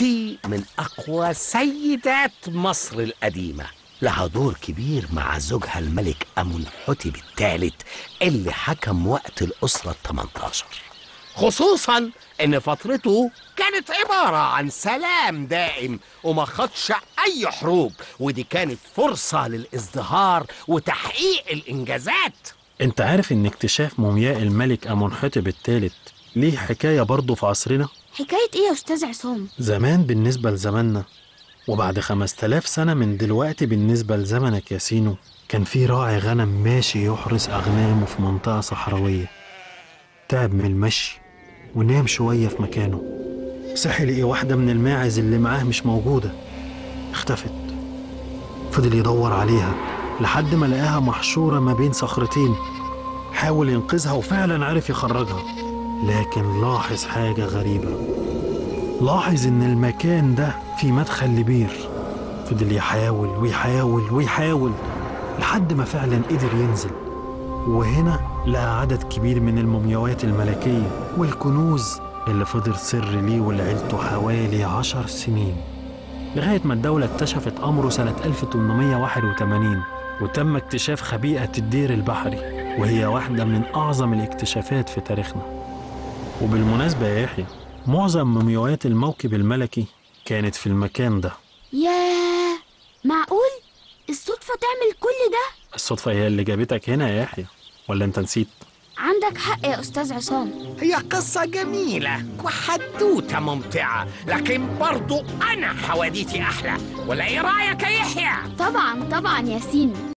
دي من أقوى سيدات مصر القديمة. لها دور كبير مع زوجها الملك أمنحتب الثالث اللي حكم وقت الأسرة الثمنتاشر خصوصا إن فترته كانت عبارة عن سلام دائم وما خدش أي حروب ودي كانت فرصة للإزدهار وتحقيق الإنجازات. أنت عارف إن اكتشاف مومياء الملك امونحتب الثالث ليه حكاية برضه في عصرنا؟ حكاية إيه يا أستاذ عصام؟ زمان بالنسبة لزماننا وبعد خمس تلاف سنة من دلوقتي بالنسبة لزمنك يا سينو كان في راعي غنم ماشي يحرس أغنامه في منطقة صحراوية. تعب من المشي ونام شوية في مكانه. صحي لقي واحدة من الماعز اللي معاه مش موجودة. اختفت. فضل يدور عليها لحد ما لقاها محشورة ما بين صخرتين. حاول ينقذها وفعلا عرف يخرجها. لكن لاحظ حاجة غريبة. لاحظ إن المكان ده فيه مدخل لبير. فضل يحاول ويحاول ويحاول لحد ما فعلا قدر ينزل. وهنا لقى عدد كبير من المومياوات الملكية والكنوز اللي فضل سر ليه ولعيلته حوالي عشر سنين. لغاية ما الدولة اكتشفت أمره سنة 1881 وتم اكتشاف خبيئة الدير البحري. وهي واحدة من أعظم الاكتشافات في تاريخنا. وبالمناسبة يا يحيى معظم مومياوات الموكب الملكي كانت في المكان ده. ياه معقول؟ الصدفة تعمل كل ده؟ الصدفة هي اللي جابتك هنا يا يحيى ولا انت نسيت؟ عندك حق يا أستاذ عصام. هي قصة جميلة وحدوتة ممتعة لكن برضو أنا حواديتي أحلى. ولا إيه رأيك يا يحيى؟ طبعا طبعا ياسين